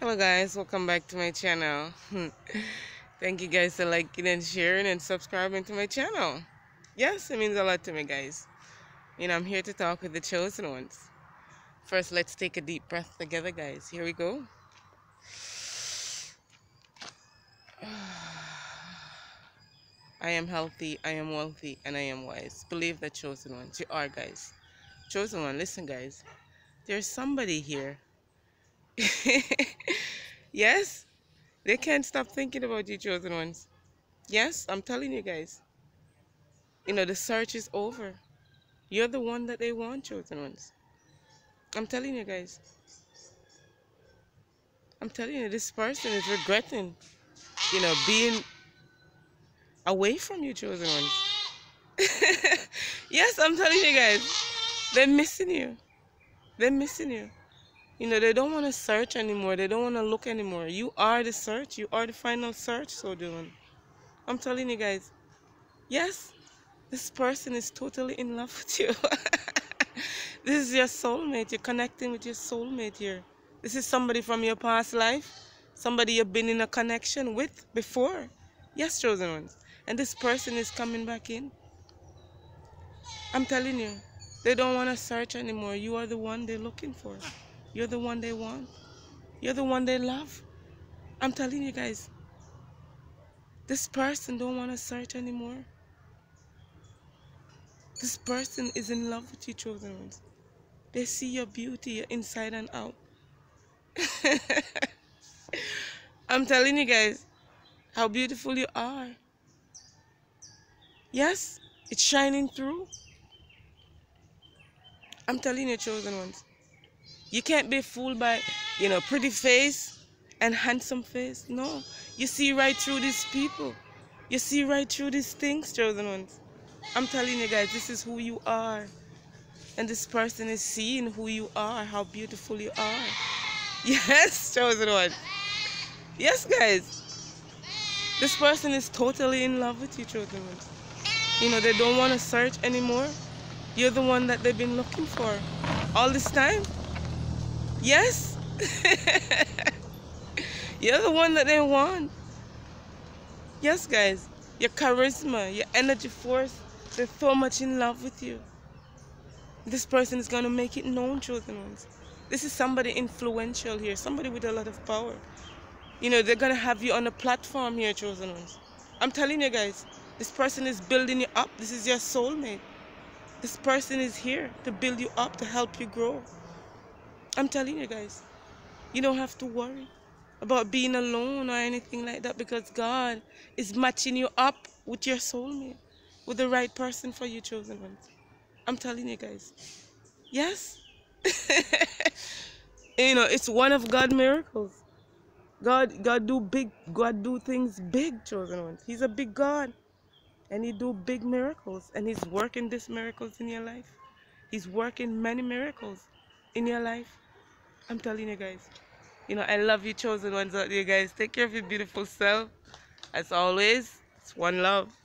hello guys welcome back to my channel thank you guys for liking and sharing and subscribing to my channel yes it means a lot to me guys you know i'm here to talk with the chosen ones first let's take a deep breath together guys here we go I am healthy, I am wealthy, and I am wise. Believe the chosen ones. You are, guys. Chosen one, listen, guys. There's somebody here yes, they can't stop thinking about you, chosen ones. Yes, I'm telling you guys. You know, the search is over. You're the one that they want, chosen ones. I'm telling you guys. I'm telling you, this person is regretting, you know, being away from you, chosen ones. yes, I'm telling you guys. They're missing you. They're missing you. You know, they don't want to search anymore. They don't want to look anymore. You are the search. You are the final search, so doing. I'm telling you guys. Yes, this person is totally in love with you. this is your soulmate. You're connecting with your soulmate here. This is somebody from your past life. Somebody you've been in a connection with before. Yes, chosen ones. And this person is coming back in. I'm telling you, they don't want to search anymore. You are the one they're looking for. You're the one they want. You're the one they love. I'm telling you guys, this person don't want to search anymore. This person is in love with you, chosen ones. They see your beauty inside and out. I'm telling you guys how beautiful you are. Yes, it's shining through. I'm telling you, chosen ones. You can't be fooled by, you know, pretty face and handsome face. No. You see right through these people. You see right through these things, chosen ones. I'm telling you guys, this is who you are. And this person is seeing who you are, how beautiful you are. Yes, chosen one. Yes, guys. This person is totally in love with you, chosen ones. You know, they don't want to search anymore. You're the one that they've been looking for all this time. Yes. You're the one that they want. Yes, guys. Your charisma, your energy force, they're so much in love with you. This person is going to make it known, chosen ones. This is somebody influential here, somebody with a lot of power. You know, they're going to have you on a platform here, chosen ones. I'm telling you guys, this person is building you up. This is your soulmate. This person is here to build you up, to help you grow. I'm telling you guys, you don't have to worry about being alone or anything like that because God is matching you up with your soulmate, with the right person for you chosen ones. I'm telling you guys. Yes. you know, it's one of God's miracles. God God do big God do things big, chosen ones. He's a big God. And he do big miracles. And he's working these miracles in your life. He's working many miracles in your life. I'm telling you guys. You know, I love you chosen ones out there, guys. Take care of your beautiful self. As always, it's one love.